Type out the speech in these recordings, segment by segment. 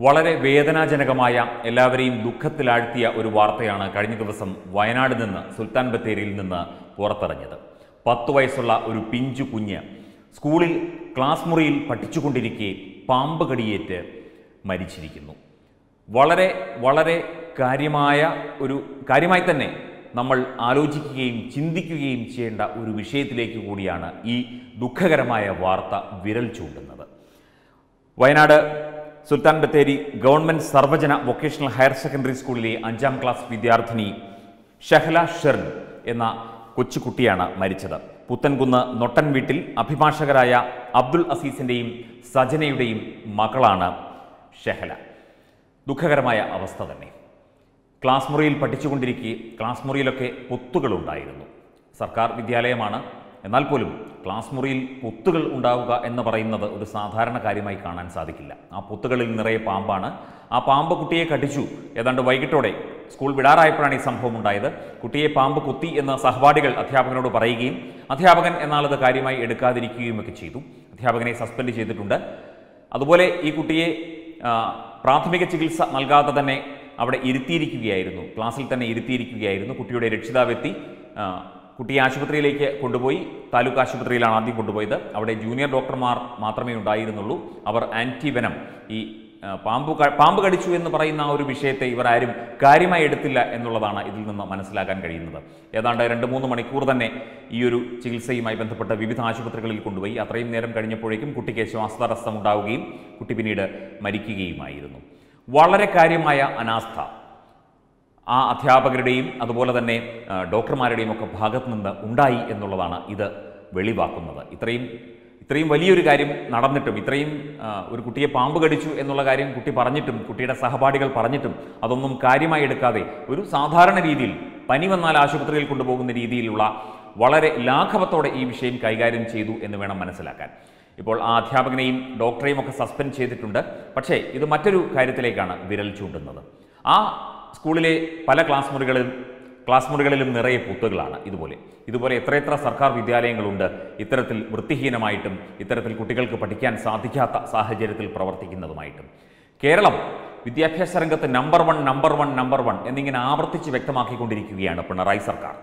വളരെ വേദനാജനകമായ എല്ലാവരെയും ദുഃഖത്തിലാഴ്ത്തിയ ഒരു വാർത്തയാണ് കഴിഞ്ഞ ദിവസം വയനാട് നിന്ന് സുൽത്താൻ ബത്തേരിയിൽ നിന്ന് പുറത്തിറങ്ങിയത്. പത്തു വയസ്സുള്ള ഒരു പിഞ്ചു കുഞ്ഞ് സ്കൂളിൽ ക്ലാസ് മുറിയിൽ പഠിച്ചുകൊണ്ടിരിക്കെ പാമ്പ് കടിയേറ്റ് മരിച്ചിരിക്കുന്നു. വളരെ വളരെ കാര്യമായ ഒരു കാര്യമായി തന്നെ നമ്മൾ ആലോചിക്കുകയും ചിന്തിക്കുകയും ചെയ്യേണ്ട ഒരു വിഷയത്തിലേക്ക് കൂടിയാണ് ഈ ദുഃഖകരമായ വാർത്ത വിരൽ ചൂണ്ടുന്നത്. Wayanad Sultan Bathery government Sarvajana vocational higher secondary സ്കൂളിലെ അഞ്ചാം ക്ലാസ് വിദ്യാർത്ഥിനി ഷഹല ഷെർ എന്ന കൊച്ചുകുട്ടിയാണ് മരിച്ചത്. പുത്തൻകുന്ന് നൊട്ടൻ വീട്ടിൽ അഭിഭാഷകരായ അബ്ദുൾ അസീസിന്റെയും സജനയുടെയും മകളാണ് ഷെഹല. ദുഃഖകരമായ അവസ്ഥ തന്നെ. ക്ലാസ് മുറിയിൽ പഠിച്ചുകൊണ്ടിരിക്കെ ക്ലാസ് മുറിയിലൊക്കെ പൊത്തുകളുണ്ടായിരുന്നു. സർക്കാർ വിദ്യാലയമാണ് എന്നാൽ പോലും ക്ലാസ് മുറിയിൽ പുത്തുകൾ ഉണ്ടാവുക എന്ന് പറയുന്നത് ഒരു സാധാരണ കാര്യമായി കാണാൻ സാധിക്കില്ല. ആ പുത്തുകളിൽ നിറയെ പാമ്പാണ്. ആ പാമ്പ് കുട്ടിയെ കടിച്ചു. ഏതാണ്ട് വൈകിട്ടോടെ സ്കൂൾ വിടാറായപ്പോഴാണ് ഈ സംഭവം ഉണ്ടായത്. കുട്ടിയെ പാമ്പ് കുത്തി എന്ന് സഹപാഠികൾ അധ്യാപകനോട് പറയുകയും അധ്യാപകൻ എന്നാലത് കാര്യമായി എടുക്കാതിരിക്കുകയും ഒക്കെ ചെയ്തു. അധ്യാപകനെ സസ്പെൻഡ് ചെയ്തിട്ടുണ്ട്. അതുപോലെ ഈ കുട്ടിയെ പ്രാഥമിക ചികിത്സ നൽകാതെ തന്നെ അവിടെ ഇരുത്തിയിരിക്കുകയായിരുന്നു. ക്ലാസ്സിൽ തന്നെ ഇരുത്തിയിരിക്കുകയായിരുന്നു. കുട്ടിയുടെ രക്ഷിതാവെത്തി കുട്ടിയെ ആശുപത്രിയിലേക്ക് കൊണ്ടുപോയി. താലൂക്ക് ആശുപത്രിയിലാണ് ആദ്യം കൊണ്ടുപോയത്. അവിടെ ജൂനിയർ ഡോക്ടർമാർ മാത്രമേ ഉണ്ടായിരുന്നുള്ളൂ. അവർ ആന്റിവനം ഈ പാമ്പ് പാമ്പ് കടിച്ചു എന്ന് പറയുന്ന ആ ഒരു വിഷയത്തെ ഇവർ ആരും കാര്യമായി എടുത്തില്ല എന്നുള്ളതാണ് ഇതിൽ നിന്ന് മനസ്സിലാക്കാൻ കഴിയുന്നത്. ഏതാണ്ട് രണ്ട് മൂന്ന് മണിക്കൂർ തന്നെ ഈ ഒരു ചികിത്സയുമായി ബന്ധപ്പെട്ട് വിവിധ ആശുപത്രികളിൽ കൊണ്ടുപോയി. അത്രയും നേരം കഴിഞ്ഞപ്പോഴേക്കും കുട്ടിക്ക് ശ്വാസതടസ്സം ഉണ്ടാവുകയും കുട്ടി പിന്നീട് മരിക്കുകയുമായിരുന്നു. വളരെ കാര്യമായ അനാസ്ഥ. ആ അധ്യാപകരുടെയും അതുപോലെ തന്നെ ഡോക്ടർമാരുടെയും ഒക്കെ ഭാഗത്തു നിന്ന് ഉണ്ടായി എന്നുള്ളതാണ് ഇത് വെളിവാക്കുന്നത്. ഇത്രയും ഇത്രയും വലിയൊരു കാര്യം നടന്നിട്ടും ഇത്രയും ഒരു കുട്ടിയെ പാമ്പ് കടിച്ചു എന്നുള്ള കാര്യം കുട്ടി പറഞ്ഞിട്ടും കുട്ടിയുടെ സഹപാഠികൾ പറഞ്ഞിട്ടും അതൊന്നും കാര്യമായി എടുക്കാതെ ഒരു സാധാരണ രീതിയിൽ പനി വന്നാൽ ആശുപത്രിയിൽ കൊണ്ടുപോകുന്ന രീതിയിലുള്ള വളരെ ലാഘവത്തോടെ ഈ വിഷയം കൈകാര്യം ചെയ്തു എന്ന് വേണം മനസ്സിലാക്കാൻ. ഇപ്പോൾ ആ അധ്യാപകനെയും ഡോക്ടറെയും ഒക്കെ സസ്പെൻഡ് ചെയ്തിട്ടുണ്ട്. പക്ഷേ ഇത് മറ്റൊരു കാര്യത്തിലേക്കാണ് വിരൽ ചൂണ്ടുന്നത്. ആ സ്കൂളിലെ പല ക്ലാസ് മുറികളിലും ക്ലാസ് മുറികളിലും നിറയെ പൂത്തുകളാണ് ഇതുപോലെ. ഇതുപോലെ എത്രയെത്ര സർക്കാർ വിദ്യാലയങ്ങളുണ്ട് ഇത്തരത്തിൽ വൃത്തിഹീനമായിട്ടും ഇത്തരത്തിൽ കുട്ടികൾക്ക് പഠിക്കാൻ സാധിക്കാത്ത സാഹചര്യത്തിൽ പ്രവർത്തിക്കുന്നതുമായിട്ടും. കേരളം വിദ്യാഭ്യാസ രംഗത്ത് number one number one number one എന്നിങ്ങനെ ആവർത്തിച്ച് വ്യക്തമാക്കിക്കൊണ്ടിരിക്കുകയാണ് പിണറായി സർക്കാർ.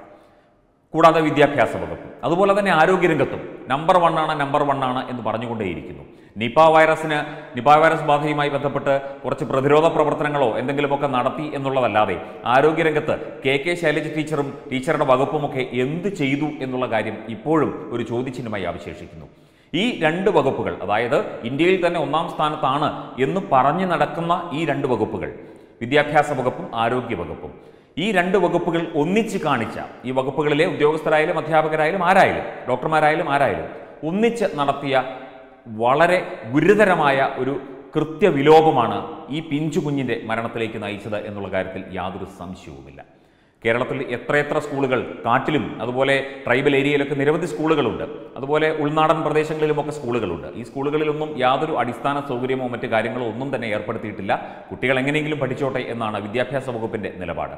കൂടാതെ വിദ്യാഭ്യാസ വകുപ്പ്. അതുപോലെ തന്നെ ആരോഗ്യരംഗത്തും. നമ്പർ വൺ ആണ് നമ്പർ വൺ ആണ് എന്ന് പറഞ്ഞുകൊണ്ടേയിരിക്കുന്നു. നിപ വൈറസിന് നിപ വൈറസ് ബാധയുമായി ബന്ധപ്പെട്ട് കുറച്ച് പ്രതിരോധ പ്രവർത്തനങ്ങളോ എന്തെങ്കിലുമൊക്കെ നടത്തി എന്നുള്ളതല്ലാതെ ആരോഗ്യരംഗത്ത് കെ കെ ശൈലജ ടീച്ചറും ടീച്ചറുടെ വകുപ്പുമൊക്കെ എന്ത് ചെയ്തു എന്നുള്ള കാര്യം ഇപ്പോഴും ഒരു ചോദ്യചിഹ്നമായി അവശേഷിക്കുന്നു. ഈ രണ്ട് വകുപ്പുകൾ അതായത് ഇന്ത്യയിൽ തന്നെ ഒന്നാം സ്ഥാനത്താണ് എന്ന് പറഞ്ഞു നടക്കുന്ന ഈ രണ്ട് വകുപ്പുകൾ വിദ്യാഭ്യാസ വകുപ്പും ആരോഗ്യ വകുപ്പും. ഈ രണ്ട് വകുപ്പുകൾ ഒന്നിച്ച് കാണിച്ച ഈ വകുപ്പുകളിലെ ഉദ്യോഗസ്ഥരായാലും അധ്യാപകരായാലും ആരായാലും ഡോക്ടർമാരായാലും ആരായാലും ഒന്നിച്ച് നടത്തിയ വളരെ ഗുരുതരമായ ഒരു കൃത്യവിലോപമാണ് ഈ പിഞ്ചു കുഞ്ഞിന്റെ മരണത്തിലേക്ക് നയിച്ചത് എന്നുള്ള കാര്യത്തിൽ യാതൊരു സംശയവുമില്ല. കേരളത്തിൽ എത്രയെത്ര സ്കൂളുകൾ കാട്ടിലും അതുപോലെ ട്രൈബൽ ഏരിയയിലൊക്കെ നിരവധി സ്കൂളുകളുണ്ട്. അതുപോലെ ഉൾനാടൻ പ്രദേശങ്ങളിലുമൊക്കെ സ്കൂളുകളുണ്ട്. ഈ സ്കൂളുകളിലൊന്നും യാതൊരു അടിസ്ഥാന സൗകര്യമോ മറ്റ് കാര്യങ്ങളോ ഒന്നും തന്നെ ഏർപ്പെടുത്തിയിട്ടില്ല. കുട്ടികൾ എങ്ങനെയെങ്കിലും പഠിച്ചോട്ടെ എന്നാണ് വിദ്യാഭ്യാസ വകുപ്പിന്റെ നിലപാട്.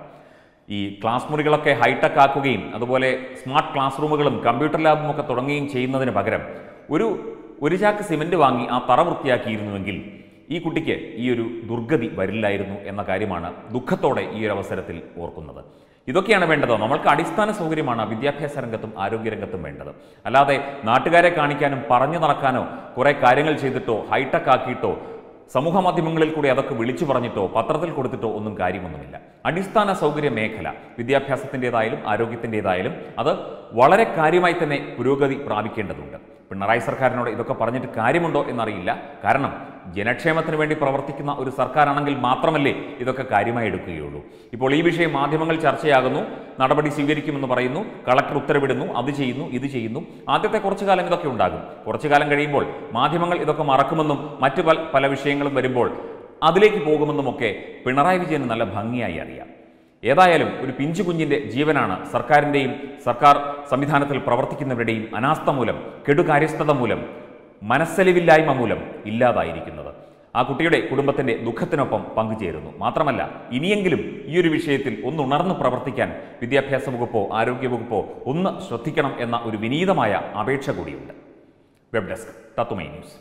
ഈ ക്ലാസ് മുറികളൊക്കെ ഹൈടെക് ആക്കുകയും അതുപോലെ സ്മാർട്ട് ക്ലാസ് റൂമുകളും കമ്പ്യൂട്ടർ ലാബും ഒക്കെ തുടങ്ങുകയും ചെയ്യുന്നതിന് പകരം ഒരു ഒരു ചാക്ക് സിമെന്റ് വാങ്ങി ആ തറ വൃത്തിയാക്കിയിരുന്നുവെങ്കിൽ ഈ കുട്ടിക്ക് ഈ ഒരു ദുർഗതി വരില്ലായിരുന്നു എന്ന കാര്യമാണ് ദുഃഖത്തോടെ ഈ ഒരു അവസരത്തിൽ ഓർക്കുന്നത്. ഇതൊക്കെയാണ് വേണ്ടത്. നമ്മൾക്ക് അടിസ്ഥാന സൗകര്യമാണ് വിദ്യാഭ്യാസ രംഗത്തും ആരോഗ്യ രംഗത്തും വേണ്ടത്. അല്ലാതെ നാട്ടുകാരെ കാണിക്കാനും പറഞ്ഞു നടക്കാനോ കുറേ കാര്യങ്ങൾ ചെയ്തിട്ടോ ഹൈടെക് ആക്കിയിട്ടോ സമൂഹ മാധ്യമങ്ങളിൽ കൂടി അതൊക്കെ വിളിച്ചു പറഞ്ഞിട്ടോ പത്രത്തിൽ കൊടുത്തിട്ടോ ഒന്നും കാര്യമൊന്നുമില്ല. അടിസ്ഥാന സൗകര്യ മേഖല വിദ്യാഭ്യാസത്തിന്റെതായാലും ആരോഗ്യത്തിന്റെതായാലും അത് വളരെ കാര്യമായി തന്നെ പുരോഗതി പ്രാപിക്കേണ്ടതുണ്ട്. പിണറായി സർക്കാരിനോട് ഇതൊക്കെ പറഞ്ഞിട്ട് കാര്യമുണ്ടോ എന്നറിയില്ല. കാരണം ജനക്ഷേമത്തിന് വേണ്ടി പ്രവർത്തിക്കുന്ന ഒരു സർക്കാരാണെങ്കിൽ മാത്രമല്ലേ ഇതൊക്കെ കാര്യമായി എടുക്കുകയുള്ളൂ. ഇപ്പോൾ ഈ വിഷയം മാധ്യമങ്ങൾ ചർച്ചയാകുന്നു നടപടി സ്വീകരിക്കുമെന്ന് പറയുന്നു കളക്ടർ ഉത്തരവിടുന്നു അത് ചെയ്യുന്നു ഇത് ചെയ്യുന്നു. ആദ്യത്തെ കുറച്ചു കാലം ഇതൊക്കെ ഉണ്ടാകും. കുറച്ചു കാലം കഴിയുമ്പോൾ മാധ്യമങ്ങൾ ഇതൊക്കെ മറക്കുമെന്നും മറ്റു പല വിഷയങ്ങളും വരുമ്പോൾ അതിലേക്ക് പോകുമെന്നുമൊക്കെ പിണറായി വിജയന് നല്ല ഭംഗിയായി അറിയാം. ഏതായാലും ഒരു പിഞ്ചു കുഞ്ഞിന്റെ ജീവനാണ് സർക്കാരിന്റെയും സർക്കാർ സംവിധാനത്തിൽ പ്രവർത്തിക്കുന്നവരുടെയും അനാസ്ഥ മൂലം കെടുകാര്യസ്ഥത മൂലം മനസ്സലിവില്ലായ്മ മൂലം ഇല്ലാതായിരിക്കുന്നത്. ആ കുട്ടിയുടെ കുടുംബത്തിന്റെ ദുഃഖത്തിനൊപ്പം പങ്കുചേരുന്നു. മാത്രമല്ല ഇനിയെങ്കിലും ഈ ഒരു വിഷയത്തിൽ ഒന്ന് ഉണർന്ന് പ്രവർത്തിക്കാൻ വിദ്യാഭ്യാസ വകുപ്പോ ആരോഗ്യ വകുപ്പോ ഒന്ന് ശ്രദ്ധിക്കണം എന്ന ഒരു വിനീതമായ അപേക്ഷ കൂടിയുണ്ട്. വെബ് ഡെസ്ക് തത്തുമൈ ന്യൂസ്.